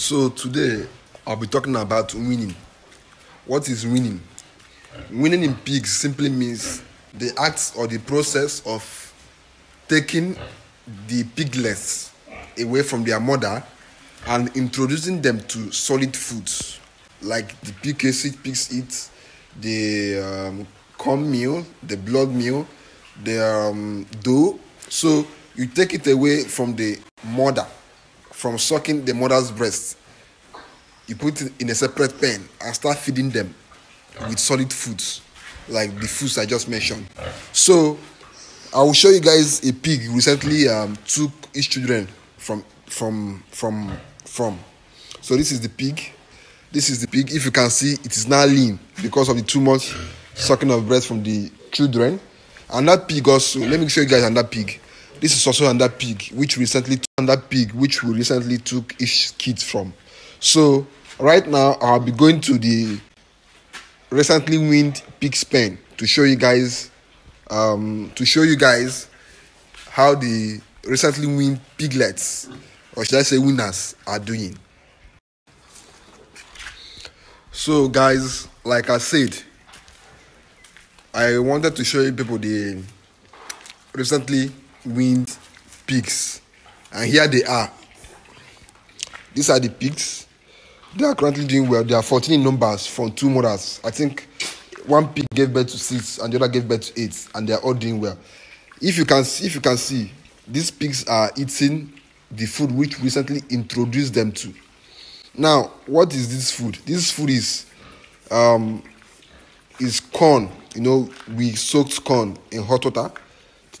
So today I'll be talking about weaning. What is weaning? Weaning in pigs simply means the act or the process of taking the piglets away from their mother and introducing them to solid foods like the PKC pigs eat, the um, corn meal, the blood meal, the um, dough. So you take it away from the mother, from sucking the mother's breast. You put it in a separate pen and start feeding them with solid foods, like the foods I just mentioned. So I will show you guys a pig recently um, took its children from from from from. So this is the pig. This is the pig. If you can see, it is now lean because of the too much sucking of breast from the children. And that pig also, let me show you guys another pig. This is also another pig which recently another pig which we recently took its kids from. So right now I'll be going to the recently weaned pig's pen to show you guys um, to show you guys how the recently weaned piglets or should I say weaners are doing. So guys, like I said, I wanted to show you people the recently weaned pigs. And here they are. These are the pigs. They are currently doing well. They are 14 in numbers from two mothers. I think one pig gave birth to six and the other gave birth to eight, and they are all doing well. If you can see, if you can see, these pigs are eating the food which recently introduced them to. Now, what is this food? This food is um is corn. You know, we soaked corn in hot water.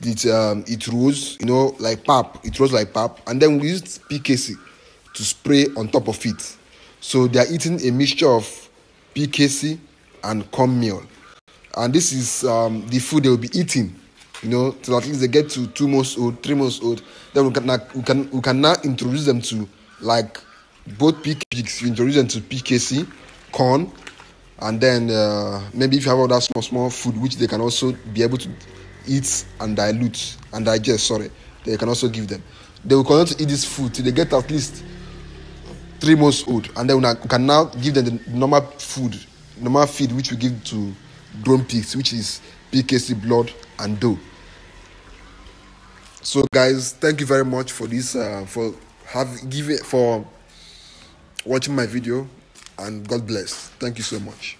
It um it rose, you know, like pap. It rose like pap, and then we used PKC to spray on top of it. So they are eating a mixture of PKC and corn meal, and this is um the food they will be eating. You know, till at least they get to two months old, three months old. Then we can now, we can we can now introduce them to like both pigs. You introduce them to PKC, corn, and then uh, maybe if you have other small small food which they can also be able to eat and dilute and digest. Sorry, they can also give them. They will continue to eat this food till they get at least three months old, and then we can now give them the normal food, normal feed which we give to grown pigs, which is PKC blood and dough. So, guys, thank you very much for this, uh, for have give it for watching my video, and God bless. Thank you so much.